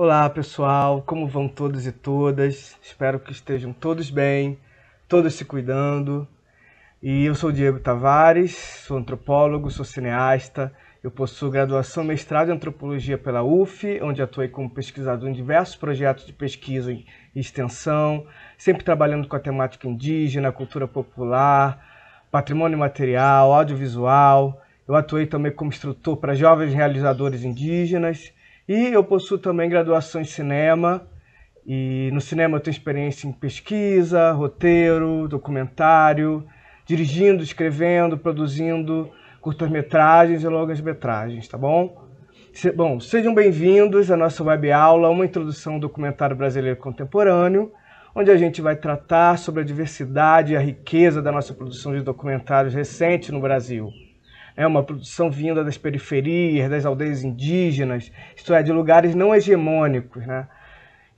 Olá pessoal, como vão todos e todas? Espero que estejam todos bem, todos se cuidando. E eu sou Diego Tavares, sou antropólogo, sou cineasta. Eu possuo graduação mestrado em antropologia pela UF, onde atuei como pesquisador em diversos projetos de pesquisa e extensão, sempre trabalhando com a temática indígena, cultura popular, patrimônio material, audiovisual. Eu atuei também como instrutor para jovens realizadores indígenas e eu possuo também graduação em cinema. E no cinema eu tenho experiência em pesquisa, roteiro, documentário, dirigindo, escrevendo, produzindo curtas-metragens e longas-metragens, tá bom? Se, bom, sejam bem-vindos à nossa web aula, uma introdução ao documentário brasileiro contemporâneo, onde a gente vai tratar sobre a diversidade e a riqueza da nossa produção de documentários recente no Brasil. É uma produção vinda das periferias, das aldeias indígenas, isto é, de lugares não hegemônicos, né?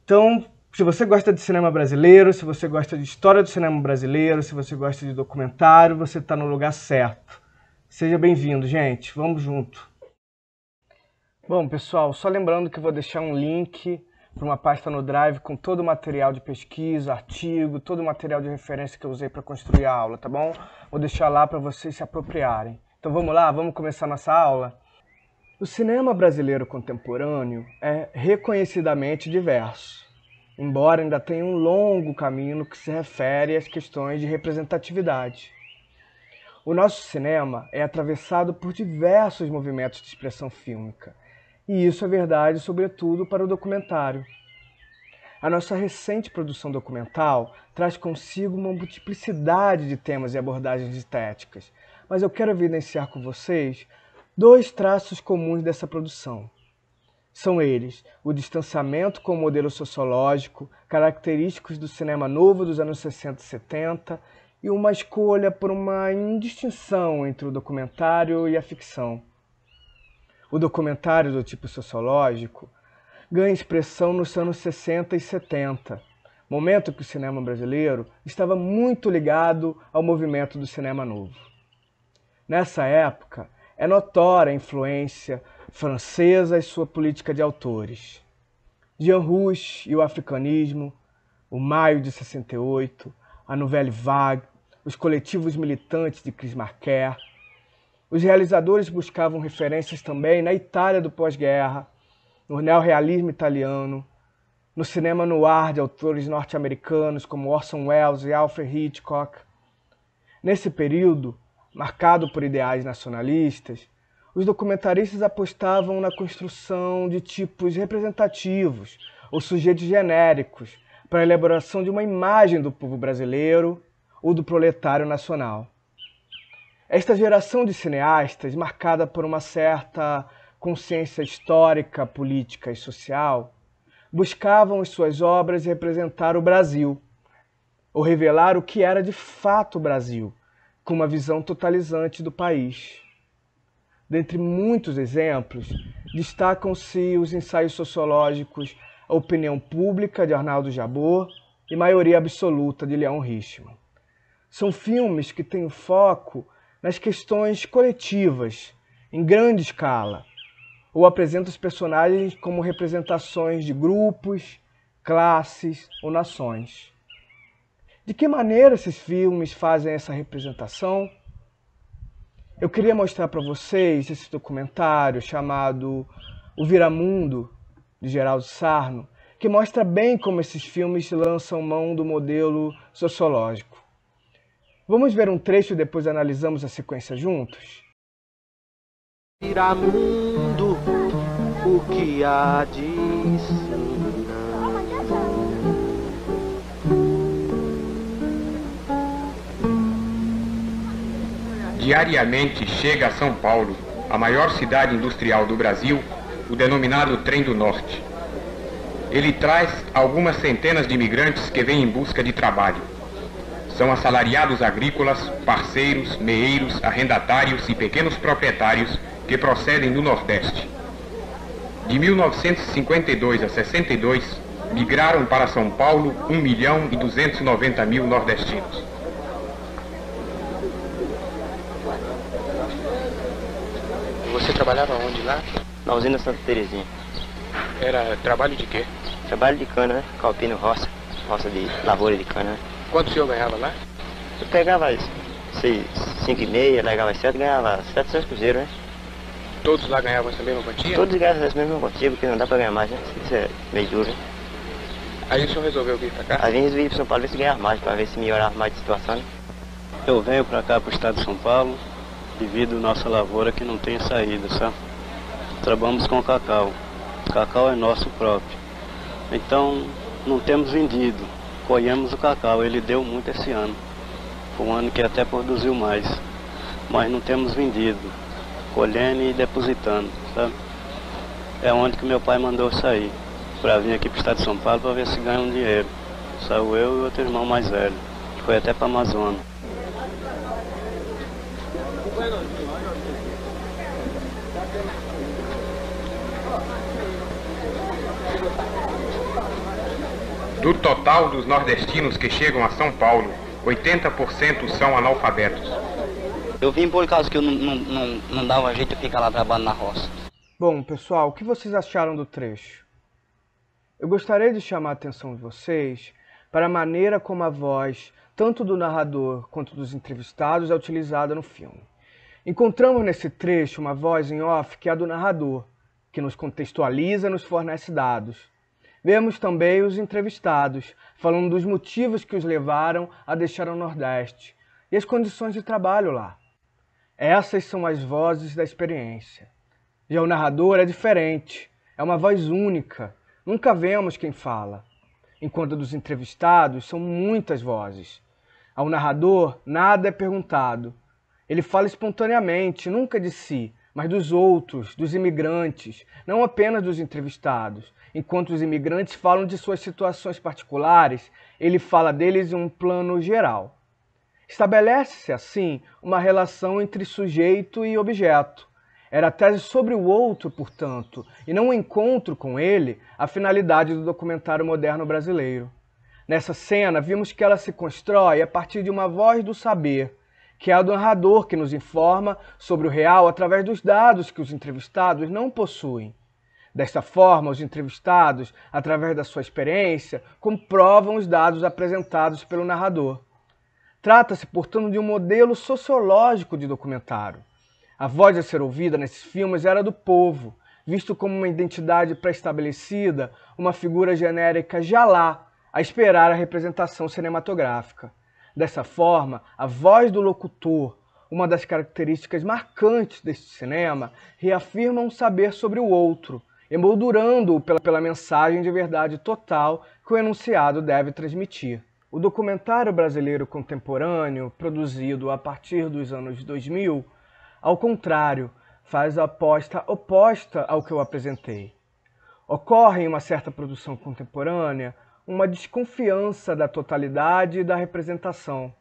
Então, se você gosta de cinema brasileiro, se você gosta de história do cinema brasileiro, se você gosta de documentário, você está no lugar certo. Seja bem-vindo, gente. Vamos junto. Bom, pessoal, só lembrando que vou deixar um link para uma pasta no Drive com todo o material de pesquisa, artigo, todo o material de referência que eu usei para construir a aula, tá bom? Vou deixar lá para vocês se apropriarem. Então vamos lá, vamos começar nossa aula? O cinema brasileiro contemporâneo é reconhecidamente diverso embora ainda tenha um longo caminho no que se refere às questões de representatividade. O nosso cinema é atravessado por diversos movimentos de expressão fílmica, e isso é verdade sobretudo para o documentário. A nossa recente produção documental traz consigo uma multiplicidade de temas e abordagens estéticas, mas eu quero evidenciar com vocês dois traços comuns dessa produção. São eles o distanciamento com o modelo sociológico, característicos do cinema novo dos anos 60 e 70, e uma escolha por uma indistinção entre o documentário e a ficção. O documentário do tipo sociológico ganha expressão nos anos 60 e 70, momento que o cinema brasileiro estava muito ligado ao movimento do cinema novo. Nessa época, é notória a influência francesa e sua política de autores. Jean Rouch e o africanismo, o Maio de 68, a Nouvelle Vague, os coletivos militantes de Chris Marquer. Os realizadores buscavam referências também na Itália do pós-guerra, no neorrealismo italiano, no cinema noir de autores norte-americanos como Orson Welles e Alfred Hitchcock. Nesse período, marcado por ideais nacionalistas, os documentaristas apostavam na construção de tipos representativos ou sujeitos genéricos para a elaboração de uma imagem do povo brasileiro ou do proletário nacional. Esta geração de cineastas, marcada por uma certa consciência histórica, política e social, buscavam em suas obras representar o Brasil, ou revelar o que era de fato o Brasil, com uma visão totalizante do país. Dentre muitos exemplos, destacam-se os ensaios sociológicos A Opinião Pública, de Arnaldo Jabor, e Maioria Absoluta, de Leão Richman. São filmes que têm foco nas questões coletivas, em grande escala, ou apresentam os personagens como representações de grupos, classes ou nações. De que maneira esses filmes fazem essa representação? Eu queria mostrar para vocês esse documentário chamado O Viramundo, de Geraldo Sarno, que mostra bem como esses filmes lançam mão do modelo sociológico. Vamos ver um trecho e depois analisamos a sequência juntos? Viramundo, o que há de Diariamente chega a São Paulo, a maior cidade industrial do Brasil, o denominado Trem do Norte. Ele traz algumas centenas de imigrantes que vêm em busca de trabalho. São assalariados agrícolas, parceiros, meeiros, arrendatários e pequenos proprietários que procedem do Nordeste. De 1952 a 62, migraram para São Paulo 1 milhão e 290 mil nordestinos. Você trabalhava onde lá? Na usina Santa Terezinha. Era trabalho de quê? Trabalho de cana, né? Calpino roça, roça de lavoura de cana, né? Quanto o senhor ganhava lá? Eu pegava seis, cinco e meia, largava sete, ganhava 700 cruzeiros, né? Todos lá ganhavam essa mesma quantia? Todos ganhavam essa mesma quantia, porque não dá pra ganhar mais, né? Isso é meio duro, né? Aí o senhor resolveu vir pra cá? Aí vim vir pra São Paulo ver se ganhava mais, pra ver se melhorava mais a situação, né? Eu venho pra cá pro estado de São Paulo devido à nossa lavoura que não tem saída, sabe? Trabalhamos com cacau. Cacau é nosso próprio. Então, não temos vendido. Colhemos o cacau, ele deu muito esse ano. Foi um ano que até produziu mais. Mas não temos vendido. Colhendo e depositando, sabe? É onde que meu pai mandou sair. Para vir aqui para o estado de São Paulo para ver se ganha um dinheiro. Saiu eu e outro irmão mais velho. Foi até para Amazonas. Do total dos nordestinos que chegam a São Paulo, 80% são analfabetos. Eu vim por causa que eu não, não, não, não dava jeito de ficar lá trabalhando na roça. Bom, pessoal, o que vocês acharam do trecho? Eu gostaria de chamar a atenção de vocês para a maneira como a voz, tanto do narrador quanto dos entrevistados, é utilizada no filme. Encontramos nesse trecho uma voz em off que é a do narrador, que nos contextualiza e nos fornece dados. Vemos também os entrevistados, falando dos motivos que os levaram a deixar o Nordeste e as condições de trabalho lá. Essas são as vozes da experiência. Já o narrador é diferente, é uma voz única, nunca vemos quem fala. Enquanto dos entrevistados são muitas vozes. Ao narrador, nada é perguntado. Ele fala espontaneamente, nunca de si, mas dos outros, dos imigrantes, não apenas dos entrevistados. Enquanto os imigrantes falam de suas situações particulares, ele fala deles em um plano geral. Estabelece-se, assim, uma relação entre sujeito e objeto. Era a tese sobre o outro, portanto, e não o encontro com ele, a finalidade do documentário moderno brasileiro. Nessa cena, vimos que ela se constrói a partir de uma voz do saber, que é a do narrador que nos informa sobre o real através dos dados que os entrevistados não possuem. Desta forma, os entrevistados, através da sua experiência, comprovam os dados apresentados pelo narrador. Trata-se, portanto, de um modelo sociológico de documentário. A voz a ser ouvida nesses filmes era do povo, visto como uma identidade pré-estabelecida, uma figura genérica já lá, a esperar a representação cinematográfica. Dessa forma, a voz do locutor, uma das características marcantes deste cinema, reafirma um saber sobre o outro, emoldurando-o pela, pela mensagem de verdade total que o enunciado deve transmitir. O documentário brasileiro contemporâneo, produzido a partir dos anos 2000, ao contrário, faz a aposta oposta ao que eu apresentei. Ocorre em uma certa produção contemporânea uma desconfiança da totalidade e da representação.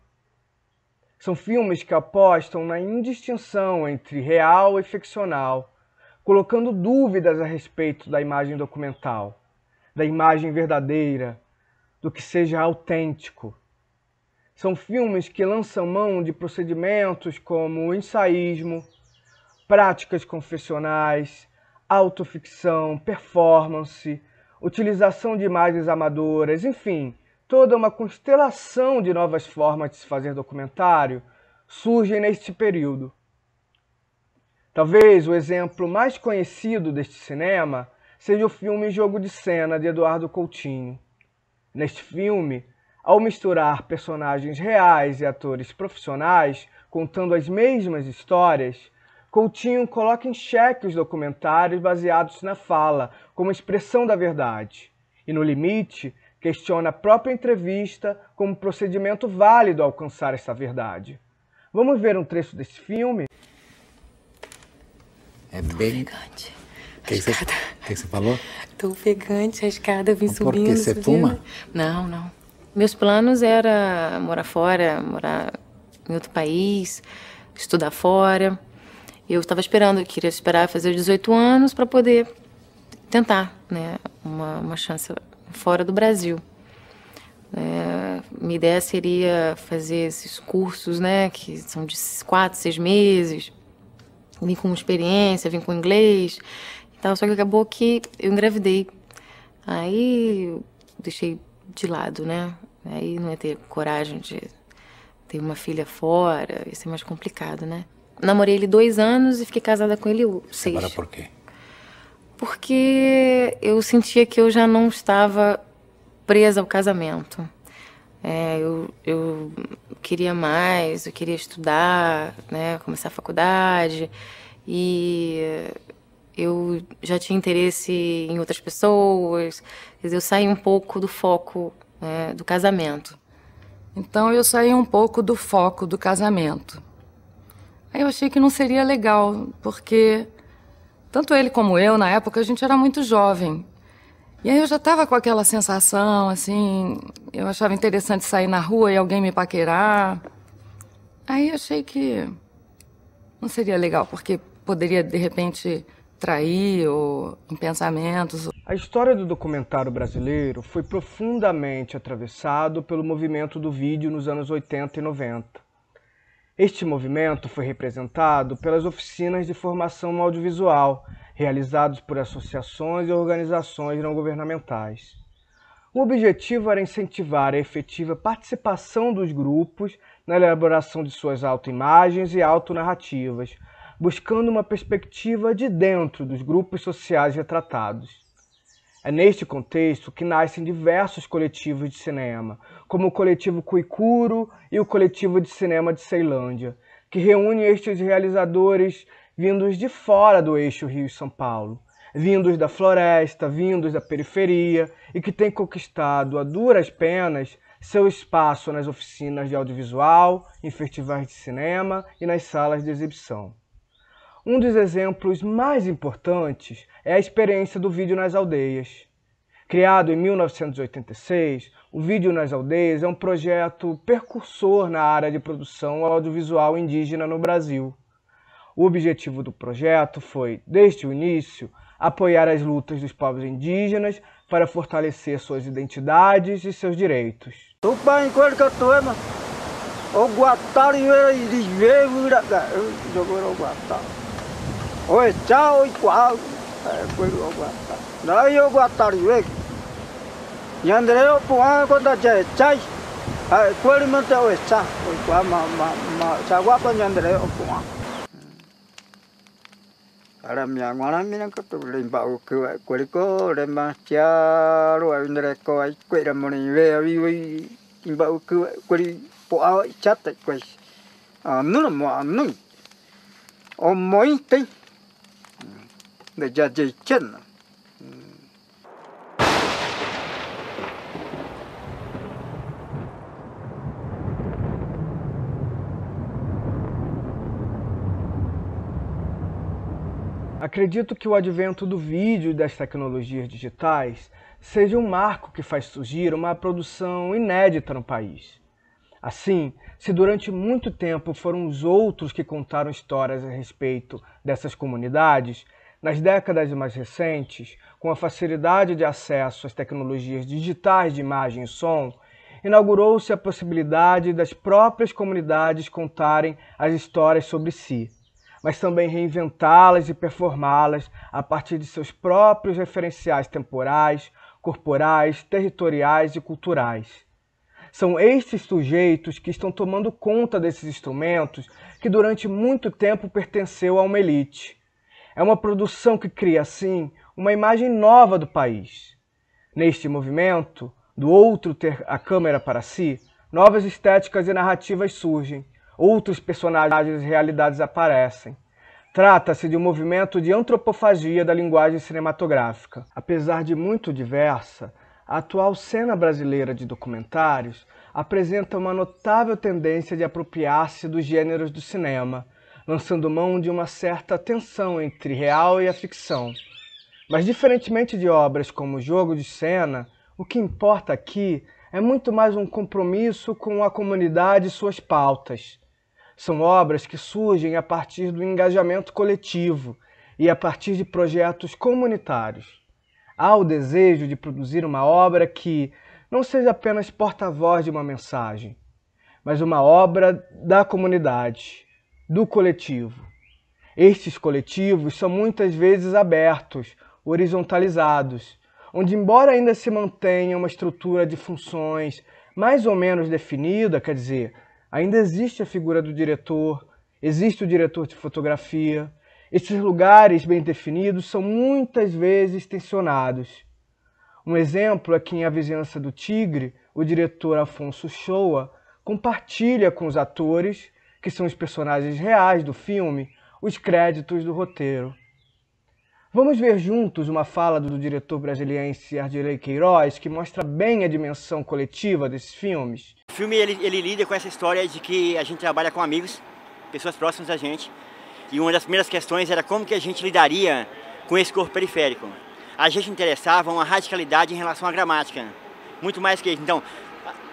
São filmes que apostam na indistinção entre real e ficcional, colocando dúvidas a respeito da imagem documental, da imagem verdadeira, do que seja autêntico. São filmes que lançam mão de procedimentos como ensaísmo, práticas confessionais, autoficção, performance, utilização de imagens amadoras, enfim, toda uma constelação de novas formas de se fazer documentário surgem neste período. Talvez o exemplo mais conhecido deste cinema seja o filme Jogo de Cena de Eduardo Coutinho. Neste filme, ao misturar personagens reais e atores profissionais contando as mesmas histórias, Coutinho coloca em xeque os documentários baseados na fala, como expressão da verdade, e, no limite, questiona a própria entrevista como procedimento válido a alcançar essa verdade. Vamos ver um trecho desse filme? É bem. Ofegante. O que, você, que você falou? Tô ofegante, a escada, vim Mas subindo. que você subindo. fuma? Não, não. Meus planos era morar fora, morar em outro país, estudar fora. Eu estava esperando, eu queria esperar fazer 18 anos para poder tentar, né, uma, uma chance fora do Brasil. É, minha ideia seria fazer esses cursos, né, que são de quatro, seis meses, vim com experiência, vim com inglês, Tal, só que acabou que eu engravidei. Aí eu deixei de lado, né? Aí não ia ter coragem de ter uma filha fora, isso é mais complicado, né? Namorei ele dois anos e fiquei casada com ele seis. Agora por quê? Porque eu sentia que eu já não estava presa ao casamento. É, eu, eu queria mais, eu queria estudar, né, começar a faculdade e eu já tinha interesse em outras pessoas, quer dizer, eu saí um pouco do foco né, do casamento. Então eu saí um pouco do foco do casamento. Aí eu achei que não seria legal, porque tanto ele como eu, na época, a gente era muito jovem. E aí eu já estava com aquela sensação, assim, eu achava interessante sair na rua e alguém me paquerar. Aí achei que não seria legal, porque poderia, de repente, trair ou em pensamentos. A história do documentário brasileiro foi profundamente atravessado pelo movimento do vídeo nos anos 80 e 90. Este movimento foi representado pelas oficinas de formação audiovisual, realizados por associações e organizações não governamentais. O objetivo era incentivar a efetiva participação dos grupos na elaboração de suas autoimagens e autonarrativas, buscando uma perspectiva de dentro dos grupos sociais retratados. É neste contexto que nascem diversos coletivos de cinema, como o coletivo Cuicuro e o coletivo de cinema de Ceilândia, que reúnem estes realizadores vindos de fora do eixo Rio-São Paulo, vindos da floresta, vindos da periferia e que têm conquistado a duras penas seu espaço nas oficinas de audiovisual, em festivais de cinema e nas salas de exibição. Um dos exemplos mais importantes é a experiência do vídeo nas aldeias. Criado em 1986, o Vídeo nas Aldeias é um projeto percursor na área de produção audiovisual indígena no Brasil. O objetivo do projeto foi, desde o início, apoiar as lutas dos povos indígenas para fortalecer suas identidades e seus direitos. ôi, cháu ôi quá. Quên quá quá. Đó yêu quá, tao đi về. Nhận được đó quá con ta chạy chạy à quên mất tao ôi cha. Ôi, quá, mà mà mà, cha quá, con nhận được đó quá ara mia ngwana mina ko to limba o ku ai ko ko le ma cha ro ai ndere ko ai ko ra mo ni ve ai wi imba o ku ko ri po a chat ko ai a nu no mo a nu o moi tei de Acredito que o advento do vídeo e das tecnologias digitais seja um marco que faz surgir uma produção inédita no país. Assim, se durante muito tempo foram os outros que contaram histórias a respeito dessas comunidades, nas décadas mais recentes, com a facilidade de acesso às tecnologias digitais de imagem e som, inaugurou-se a possibilidade das próprias comunidades contarem as histórias sobre si mas também reinventá-las e performá-las a partir de seus próprios referenciais temporais, corporais, territoriais e culturais. São estes sujeitos que estão tomando conta desses instrumentos que durante muito tempo pertenceu a uma elite. É uma produção que cria, assim, uma imagem nova do país. Neste movimento, do outro ter a câmera para si, novas estéticas e narrativas surgem, outros personagens e realidades aparecem. Trata-se de um movimento de antropofagia da linguagem cinematográfica. Apesar de muito diversa, a atual cena brasileira de documentários apresenta uma notável tendência de apropriar-se dos gêneros do cinema, lançando mão de uma certa tensão entre real e a ficção. Mas, diferentemente de obras como Jogo de Cena, o que importa aqui é muito mais um compromisso com a comunidade e suas pautas. São obras que surgem a partir do engajamento coletivo e a partir de projetos comunitários. Há o desejo de produzir uma obra que não seja apenas porta-voz de uma mensagem, mas uma obra da comunidade, do coletivo. Estes coletivos são muitas vezes abertos, horizontalizados, onde, embora ainda se mantenha uma estrutura de funções mais ou menos definida, quer dizer, ainda existe a figura do diretor, existe o diretor de fotografia. Esses lugares bem definidos são muitas vezes tensionados. Um exemplo é que em A Vizinhança do Tigre, o diretor Afonso Shoa compartilha com os atores, que são os personagens reais do filme, os créditos do roteiro. Vamos ver juntos uma fala do diretor brasiliense Ardilei Queiroz, que mostra bem a dimensão coletiva desses filmes. O filme ele, ele lida com essa história de que a gente trabalha com amigos, pessoas próximas da gente, e uma das primeiras questões era como que a gente lidaria com esse corpo periférico. A gente interessava uma radicalidade em relação à gramática, muito mais que isso. Então,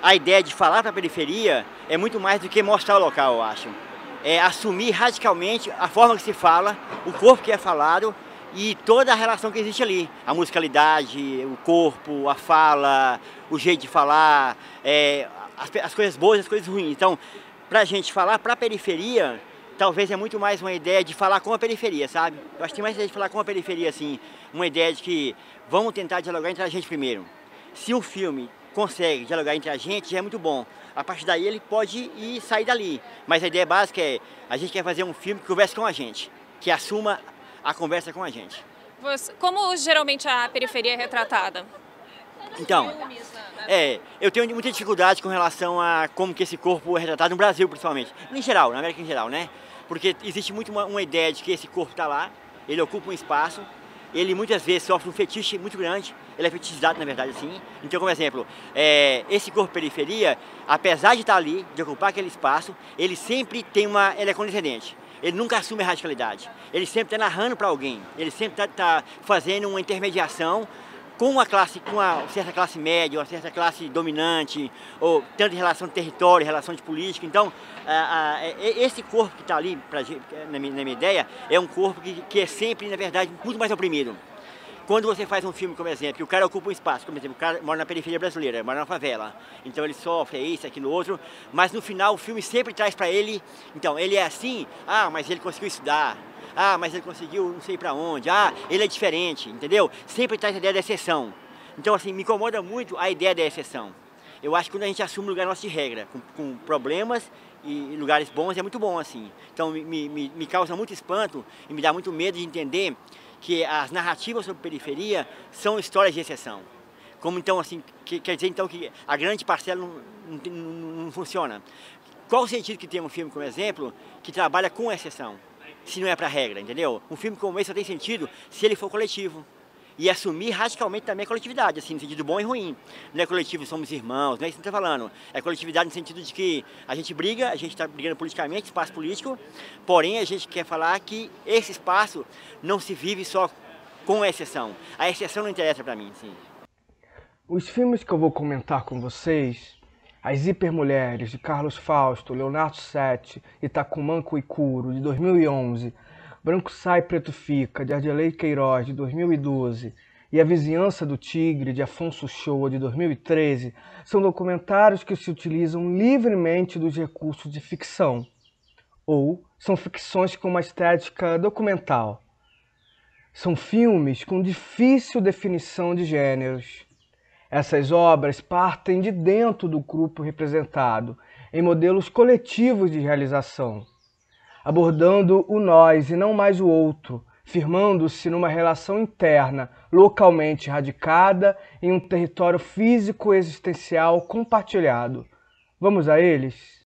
a ideia de falar para a periferia é muito mais do que mostrar o local, eu acho. É assumir radicalmente a forma que se fala, o corpo que é falado e toda a relação que existe ali. A musicalidade, o corpo, a fala, o jeito de falar, é, as, as, coisas boas e as coisas ruins. Então, para a gente falar para a periferia, talvez é muito mais uma ideia de falar com a periferia, sabe? Eu acho que tem mais ideia de falar com a periferia, assim, uma ideia de que vamos tentar dialogar entre a gente primeiro. Se o filme consegue dialogar entre a gente, já é muito bom. A partir daí ele pode ir sair dali. Mas a ideia básica é, a gente quer fazer um filme que converse com a gente, que assuma a conversa com a gente. Como geralmente a periferia é retratada? Então, é, eu tenho muita dificuldade com relação a como que esse corpo é retratado no Brasil, principalmente. Em geral, na América em geral, né? Porque existe muito uma, uma ideia de que esse corpo está lá, ele ocupa um espaço, ele muitas vezes sofre um fetiche muito grande, ele é fetichizado, na verdade, assim. Então, como exemplo, é, esse corpo periferia, apesar de estar ali, de ocupar aquele espaço, ele sempre tem uma, ele é condescendente. Ele nunca assume a radicalidade. Ele sempre está narrando para alguém. Ele sempre está tá fazendo uma intermediação com uma classe, com uma certa classe média, uma certa classe dominante, ou tanto em relação de território, em relação de política. Então, a, a, esse corpo que está ali, pra, na, minha, na minha ideia, é um corpo que, que é sempre, na verdade, muito mais oprimido. Quando você faz um filme, como exemplo, o cara ocupa um espaço, como exemplo, o cara mora na periferia brasileira, mora na favela, então ele sofre, é isso, aquilo, outro, mas no final o filme sempre traz para ele, então, ele é assim, ah, mas ele conseguiu estudar, ah, mas ele conseguiu não sei para onde, ah, ele é diferente, entendeu? Sempre traz a ideia da exceção. Então, assim, me incomoda muito a ideia da exceção. Eu acho que quando a gente assume um lugar nosso de regra, com, com problemas e lugares bons, é muito bom, assim. Então, me, me, me causa muito espanto e me dá muito medo de entender que as narrativas sobre periferia são histórias de exceção. Como então, assim, que, quer dizer então que a grande parcela não, não, não, funciona. Qual o sentido que tem um filme, como exemplo, que trabalha com exceção, se não é para regra, entendeu? Um filme como esse só tem sentido se ele for coletivo e assumir radicalmente também a coletividade, assim, no sentido bom e ruim. Não é coletivo, somos irmãos, não é isso que está falando. É coletividade no sentido de que a gente briga, a gente está brigando politicamente, espaço político, porém a gente quer falar que esse espaço não se vive só com a exceção. A exceção não interessa para mim, sim. Os filmes que eu vou comentar com vocês, As Hipermulheres, de Carlos Fausto, Leonardo Sete e Takuman Kuikuro, de 2011, Branco Sai, Preto Fica, de Ardelei Queiroz, de 2012, e A Vizinhança do Tigre, de Afonso Shoa, de 2013, são documentários que se utilizam livremente dos recursos de ficção, ou são ficções com uma estética documental. São filmes com difícil definição de gêneros. Essas obras partem de dentro do grupo representado, em modelos coletivos de realização abordando o nós e não mais o outro, firmando-se numa relação interna, localmente radicada em um território físico existencial compartilhado. Vamos a eles?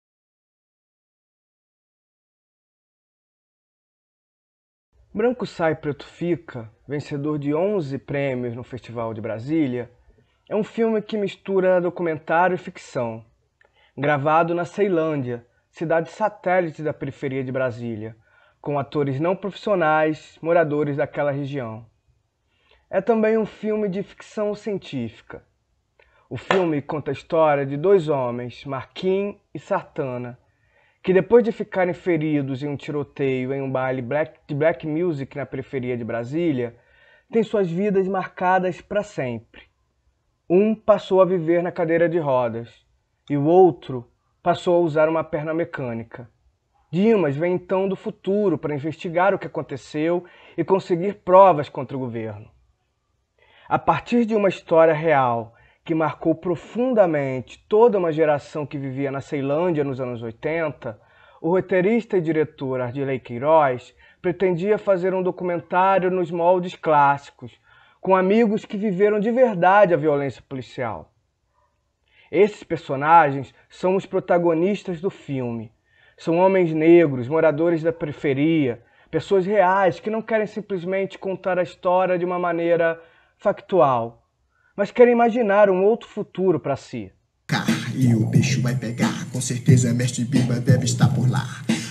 Branco Sai Preto Fica, vencedor de 11 prêmios no Festival de Brasília, é um filme que mistura documentário e ficção. Gravado na Ceilândia, cidade satélite da periferia de Brasília, com atores não profissionais, moradores daquela região. É também um filme de ficção científica. O filme conta a história de dois homens, Marquim e Sartana, que depois de ficarem feridos em um tiroteio em um baile black, de black music na periferia de Brasília, têm suas vidas marcadas para sempre. Um passou a viver na cadeira de rodas e o outro passou a usar uma perna mecânica. Dimas vem então do futuro para investigar o que aconteceu e conseguir provas contra o governo. A partir de uma história real que marcou profundamente toda uma geração que vivia na Ceilândia nos anos 80, o roteirista e diretor Ardilei Queiroz pretendia fazer um documentário nos moldes clássicos, com amigos que viveram de verdade a violência policial. Esses personagens são os protagonistas do filme. São homens negros, moradores da periferia, pessoas reais que não querem simplesmente contar a história de uma maneira factual, mas querem imaginar um outro futuro para si. E o bicho vai pegar, com certeza Mestre Biba deve estar por lá.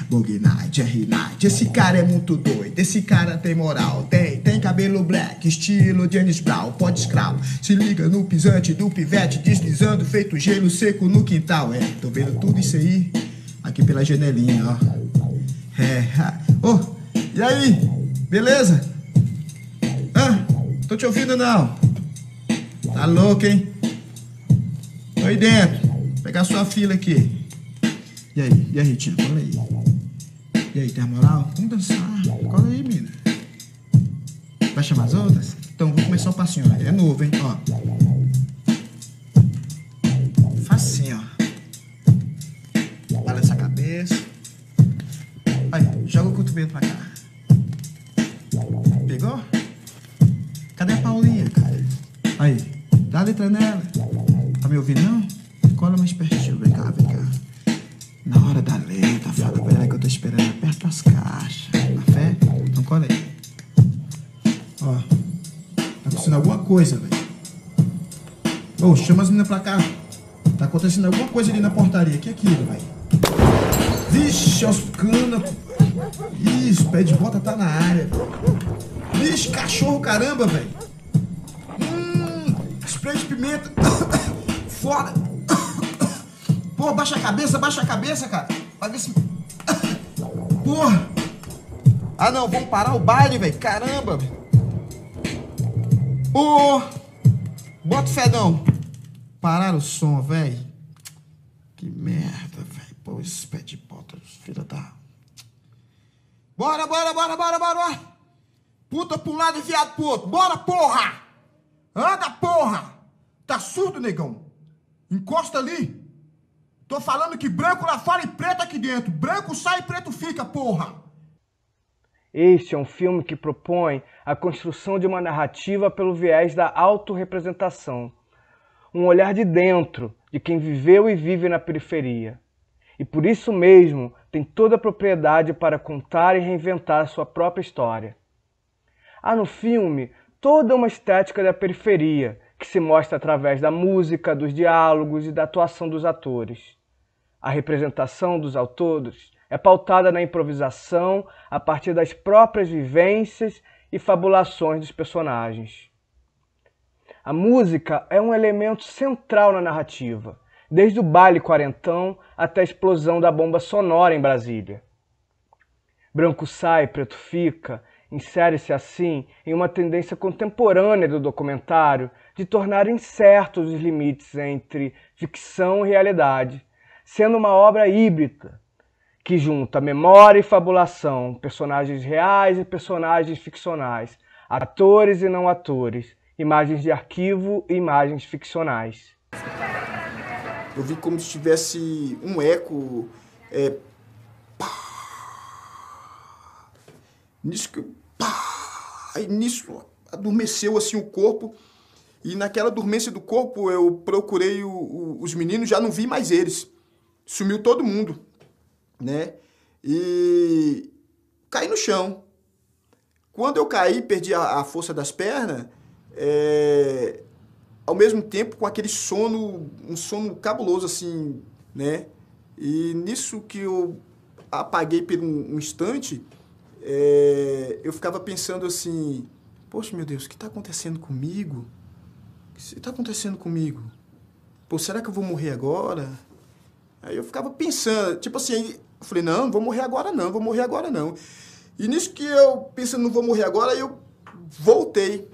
Bug Night, R Night, esse cara é muito doido, esse cara tem moral, tem, tem cabelo black, estilo James Brown, pode escravo, se liga no pisante do pivete, deslizando, feito gelo seco no quintal, é, tô vendo tudo isso aí, aqui pela janelinha, ó, é, oh, e aí, beleza? Ah, tô te ouvindo não, tá louco, hein? Tô aí dentro, Vou pegar sua fila aqui. E aí, e aí, Ritinha, cola aí. E aí, tem a moral? Vamos dançar. Cola aí, mina. Vai chamar as outras? Então, vou começar o passinho. É novo, hein? Ó. Faz assim, ó. Balança a cabeça. Aí, joga o cotovelo pra cá. Pegou? Cadê a Paulinha, cara? Aí, dá a letra nela. Tá me ouvindo, não? Cola mais pertinho. Vem cá, vem cá. Na hora da letra, fala ela que eu tô esperando. Aperta as caixas. Na fé? Então cola aí. Ó. Tá acontecendo alguma coisa, velho. Ô, chama as meninas pra cá. Tá acontecendo alguma coisa ali na portaria. Que é aquilo, velho? Vixe, os cana. Isso, pé de bota tá na área. Vixe, cachorro caramba, velho. Hum, spray de pimenta. Foda. Pô, baixa a cabeça, baixa a cabeça, cara. Pra ver se. Porra! Ah não, vamos parar o baile, velho. Caramba, velho. Ô! Bota fé não. Parar o som, velho. Que merda, velho. Pô, esses pés de bota, filha da. Bora, bora, bora, bora, bora. Puta pra um lado e viado pro outro. Bora, porra! Anda, porra! Tá surdo, negão? Encosta ali. Tô falando que branco lá fora e preto aqui dentro. Branco sai e preto fica, porra! Este é um filme que propõe a construção de uma narrativa pelo viés da autorrepresentação. Um olhar de dentro de quem viveu e vive na periferia. E por isso mesmo tem toda a propriedade para contar e reinventar sua própria história. Há no filme toda uma estética da periferia, que se mostra através da música, dos diálogos e da atuação dos atores. A representação dos autores é pautada na improvisação a partir das próprias vivências e fabulações dos personagens. A música é um elemento central na narrativa, desde o baile quarentão até a explosão da bomba sonora em Brasília. Branco sai, preto fica, insere-se assim em uma tendência contemporânea do documentário de tornar incertos os limites entre ficção e realidade, sendo uma obra híbrida que junta memória e fabulação, personagens reais e personagens ficcionais, atores e não atores, imagens de arquivo e imagens ficcionais. Eu vi como se tivesse um eco. É, nisso que. Pá, aí nisso adormeceu assim o corpo. E naquela dormência do corpo eu procurei o, o, os meninos, já não vi mais eles. Sumiu todo mundo, né? E caí no chão. Quando eu caí, perdi a, a força das pernas, é, ao mesmo tempo com aquele sono, um sono cabuloso assim, né? E nisso que eu apaguei por um, um instante, é, eu ficava pensando assim, poxa, meu Deus, o que está acontecendo comigo? O que está acontecendo comigo? Pô, será que eu vou morrer agora? Aí eu ficava pensando, tipo assim, eu falei, não, não vou morrer agora não, vou morrer agora não. E nisso que eu pensando, não vou morrer agora, eu voltei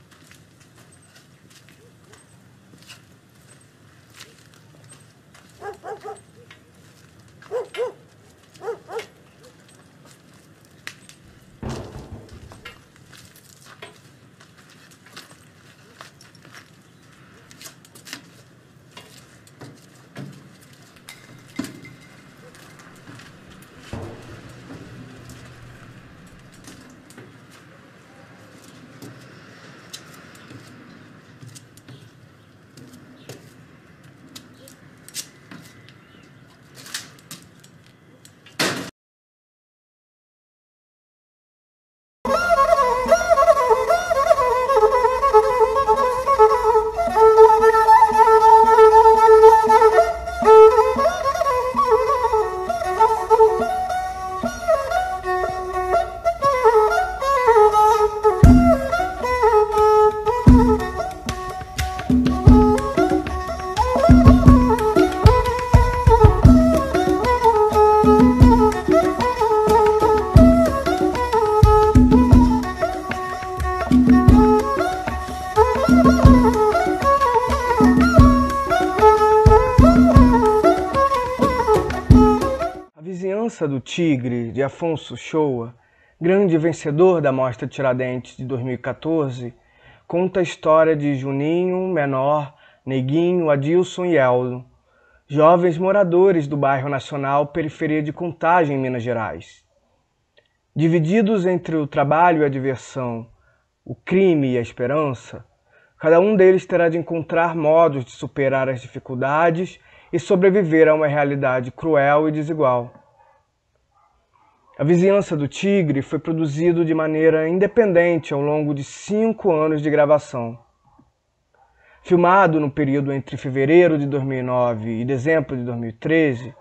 Do Tigre, de Afonso Shoa, grande vencedor da Mostra Tiradentes de 2014, conta a história de Juninho, Menor, Neguinho, Adilson e Eldo, jovens moradores do bairro Nacional, periferia de Contagem, em Minas Gerais. Divididos entre o trabalho e a diversão, o crime e a esperança, cada um deles terá de encontrar modos de superar as dificuldades e sobreviver a uma realidade cruel e desigual. A Vizinhança do Tigre foi produzido de maneira independente ao longo de cinco anos de gravação. Filmado no período entre fevereiro de 2009 e dezembro de 2013,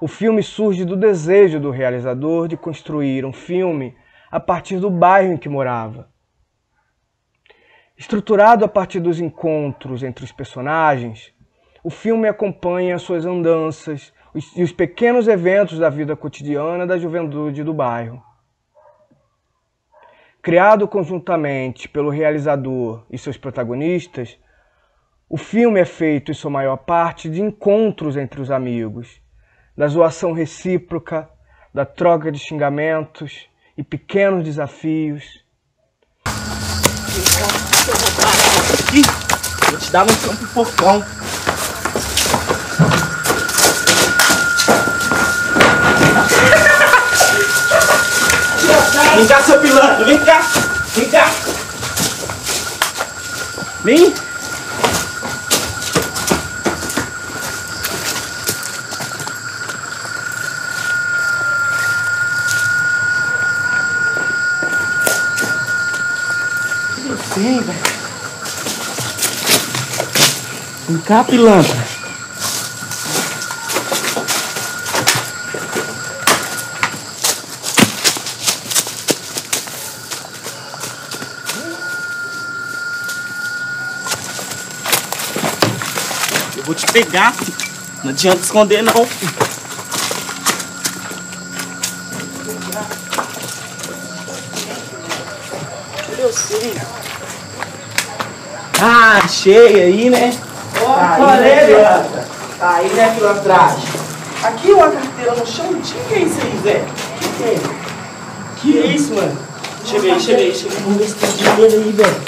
o filme surge do desejo do realizador de construir um filme a partir do bairro em que morava. Estruturado a partir dos encontros entre os personagens, o filme acompanha suas andanças e os pequenos eventos da vida cotidiana da juventude do bairro. Criado conjuntamente pelo realizador e seus protagonistas, o filme é feito, em sua maior parte, de encontros entre os amigos, da zoação recíproca, da troca de xingamentos e pequenos desafios. Vou te dar no campo porcão. Vem cá, seu pilantra, vem cá, vem cá. Vem. Vem, velho. Vem cá, pilantra. Pegar, filho. Não adianta esconder, não. filho. Eu sei. Ah, cheia aí, né? Tá aí, né, pilantra? Tá aí, né, pilantragem? Aqui uma carteira no chão, o que é isso aí, Zé? Que que é? Que é isso, mano? Deixa eu ver, deixa eu ver, deixa eu ver. Vamos ver se tem dinheiro aí, velho.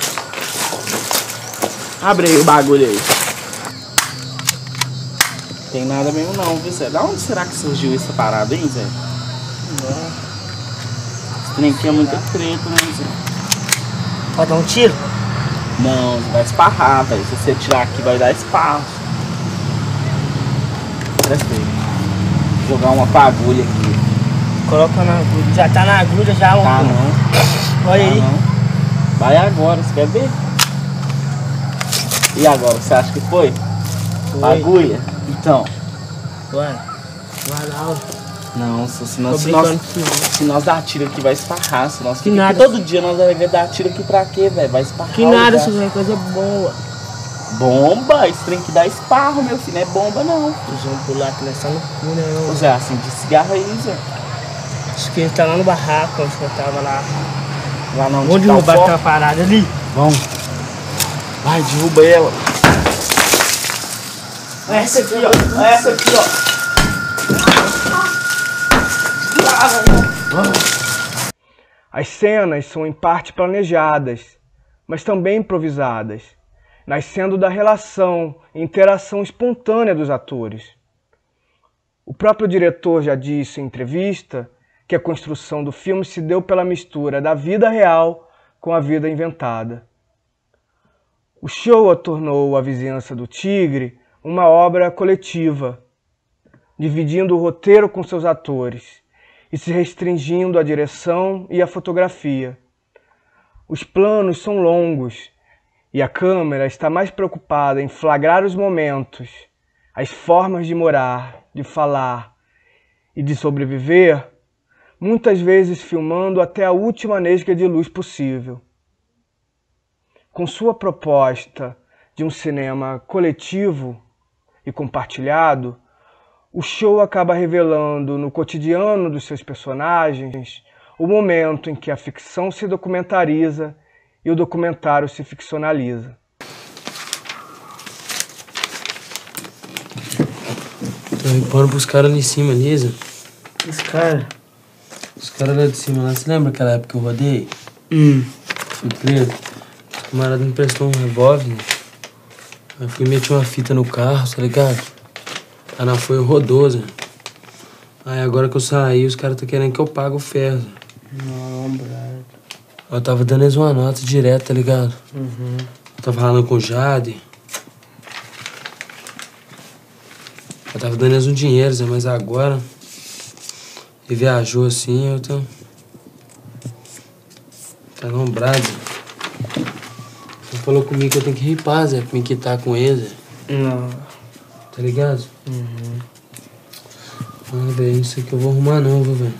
Abre aí o bagulho aí. Tem nada mesmo não, viu, Zé? Da onde será que surgiu essa parada, hein, Zé? Esse trem aqui é muita treta, né, Zé? Pode dar um tiro? Não, vai esparrar, velho. Se você tirar aqui, vai dar espaço. Presta aí. Vou jogar uma fagulha aqui. Coloca na agulha. Já tá na agulha já, Tá não. Olha Tá aí. não. Vai agora, você quer ver? E agora, você acha que foi? Foi. Agulha? Então. Vai. Vai lá, ó. Não, se, Tô se nós, você. se nós dar tiro aqui vai esparrar. Se nós Que nada. todo dia nós vamos dar tiro aqui pra quê, velho? Vai esparrar. Que nada, isso é coisa boa. Bomba? Esse trem que dá esparro, meu filho. Não é bomba, não. Eles vão pular aqui nessa loucura, né? Ô Zé, assim, de cigarro aí, Zé. Acho que ele tá lá no barraco, onde eu tava lá. Lá não, Vamos derrubar aquela parada ali. Vamos. Vai, derruba ela. Olha essa aqui, ó. Olha essa aqui, ó. As cenas são em parte planejadas, mas também improvisadas, nascendo da relação e interação espontânea dos atores. O próprio diretor já disse em entrevista que a construção do filme se deu pela mistura da vida real com a vida inventada. O show tornou A Vizinhança do Tigre uma obra coletiva, dividindo o roteiro com seus atores e se restringindo à direção e à fotografia. Os planos são longos e a câmera está mais preocupada em flagrar os momentos, as formas de morar, de falar e de sobreviver, muitas vezes filmando até a última nesga de luz possível. Com sua proposta de um cinema coletivo e compartilhado, o show acaba revelando no cotidiano dos seus personagens o momento em que a ficção se documentariza e o documentário se ficcionaliza. Então, bora buscar ali em cima, Lisa. Esse cara. Os caras lá de cima lá, você lembra aquela época que eu rodei? Hum. Fui preso. O camarada me prestou um revólver. Aí eu fui meter uma fita no carro, tá ligado? Aí não foi rodoso. Aí agora que eu saí, os caras estão querendo que eu pague o ferro. Não, brother. Eu tava dando eles uma nota direto, tá ligado? Uhum. Eu tava falando com o Jade. Eu tava dando eles um dinheiro, Zé, mas agora. Ele viajou assim, eu tô. Tá nombrado. Falou comigo que eu tenho que ripar, Zé, pra me quitar com ele, Zé. Não. Tá ligado? Uhum. Ah, velho, não sei o que eu vou arrumar não, viu, velho.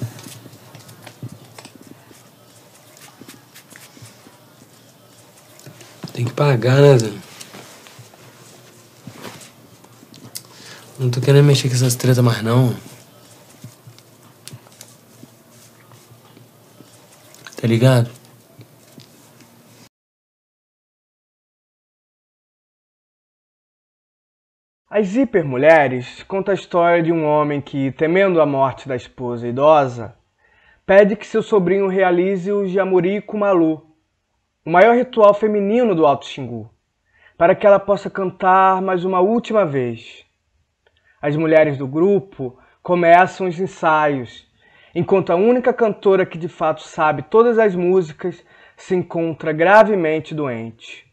Tem que pagar, né, Zé? Não tô querendo mexer com essas tretas mais, não. Tá ligado? As hipermulheres conta a história de um homem que, temendo a morte da esposa idosa, pede que seu sobrinho realize o Jamuri Kumalu, o maior ritual feminino do Alto Xingu, para que ela possa cantar mais uma última vez. As mulheres do grupo começam os ensaios, enquanto a única cantora que de fato sabe todas as músicas se encontra gravemente doente.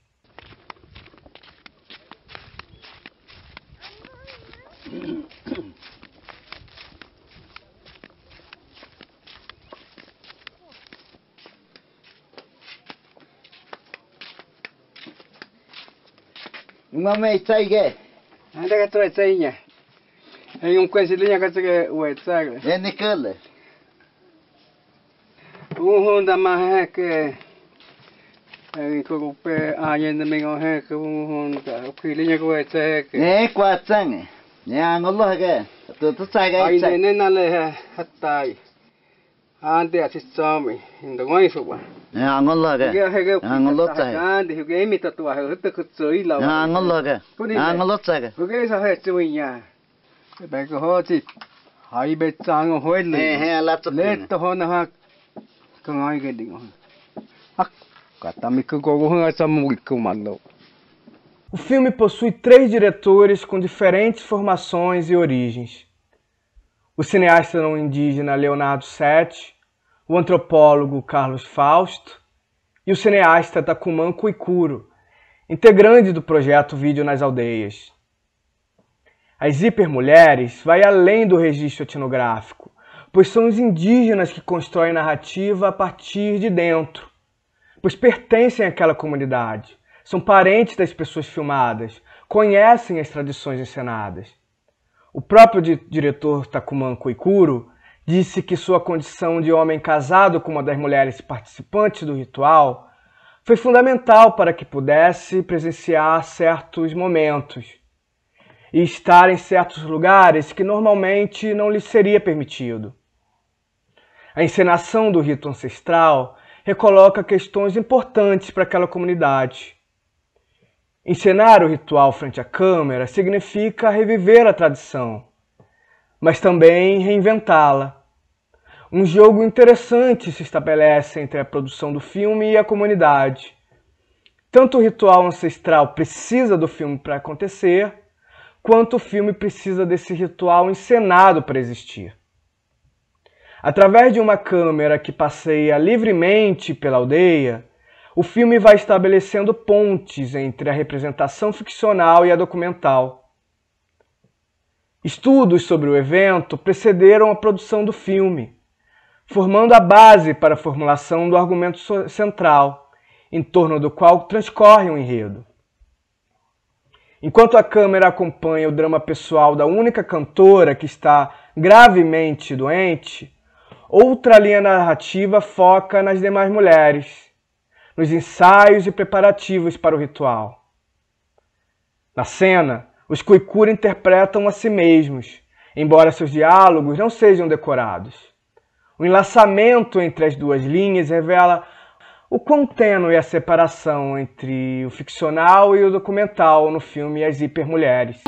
我们 ma itaigae, ada katua itaigae, ayung kue silinya katua itaigae, 个。那瓜子呢 nè ngó lo cái tôi tôi sai cái ai nên nên là hết tai anh để chỉ cho mình hình dung ngay số quá nè ngó lo cái nhà ngó lo sai anh đi hiểu cái mình tao hiểu hết cái chơi lâu nhà ngó lo cái nhà ngó lo sai cái cái sao hết chơi nhà bây giờ họ chỉ hai bên trang hồi lên lên tôi hôm nay cái ngay cái đỉnh học cả ta mình cứ cố gắng xong mình cứ mạnh đâu O filme possui três diretores com diferentes formações e origens. O cineasta não indígena Leonardo Sete, o antropólogo Carlos Fausto e o cineasta Takuman Kuikuro, integrante do projeto Vídeo nas Aldeias. As hipermulheres vai além do registro etnográfico, pois são os indígenas que constroem narrativa a partir de dentro, pois pertencem àquela comunidade, são parentes das pessoas filmadas, conhecem as tradições encenadas. O próprio di diretor Takuman Koikuro disse que sua condição de homem casado com uma das mulheres participantes do ritual foi fundamental para que pudesse presenciar certos momentos e estar em certos lugares que normalmente não lhe seria permitido. A encenação do rito ancestral recoloca questões importantes para aquela comunidade. Encenar o ritual frente à câmera significa reviver a tradição, mas também reinventá-la. Um jogo interessante se estabelece entre a produção do filme e a comunidade. Tanto o ritual ancestral precisa do filme para acontecer, quanto o filme precisa desse ritual encenado para existir. Através de uma câmera que passeia livremente pela aldeia, o filme vai estabelecendo pontes entre a representação ficcional e a documental. Estudos sobre o evento precederam a produção do filme, formando a base para a formulação do argumento central, em torno do qual transcorre o enredo. Enquanto a câmera acompanha o drama pessoal da única cantora que está gravemente doente, outra linha narrativa foca nas demais mulheres, nos ensaios e preparativos para o ritual. Na cena, os Kuikura interpretam a si mesmos, embora seus diálogos não sejam decorados. O enlaçamento entre as duas linhas revela o quão tênue é a separação entre o ficcional e o documental no filme As Hipermulheres.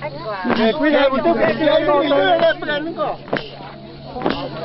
Ecco qua. E qui è un tocco di aiuto, non è prendendo.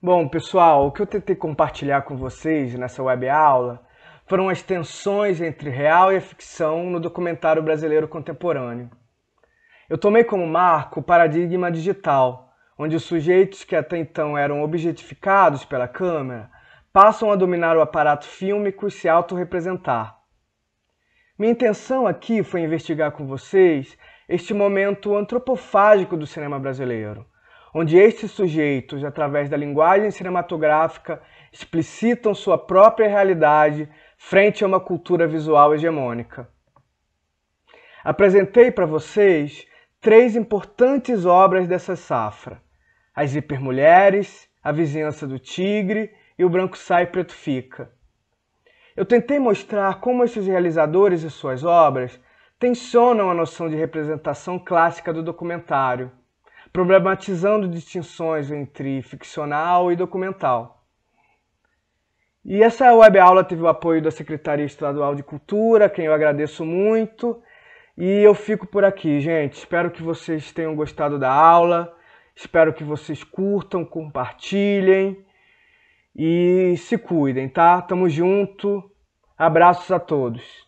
Bom, pessoal, o que eu tentei compartilhar com vocês nessa web aula foram as tensões entre real e a ficção no documentário brasileiro contemporâneo. Eu tomei como marco o paradigma digital, onde os sujeitos que até então eram objetificados pela câmera passam a dominar o aparato fílmico e se autorrepresentar. Minha intenção aqui foi investigar com vocês este momento antropofágico do cinema brasileiro, onde estes sujeitos, através da linguagem cinematográfica, explicitam sua própria realidade frente a uma cultura visual hegemônica. Apresentei para vocês três importantes obras dessa safra: As Hipermulheres, A Vizinhança do Tigre e O Branco Sai Preto Fica. Eu tentei mostrar como esses realizadores e suas obras tensionam a noção de representação clássica do documentário problematizando distinções entre ficcional e documental. E essa web aula teve o apoio da Secretaria Estadual de Cultura, quem eu agradeço muito. E eu fico por aqui, gente. Espero que vocês tenham gostado da aula. Espero que vocês curtam, compartilhem e se cuidem, tá? Tamo junto. Abraços a todos.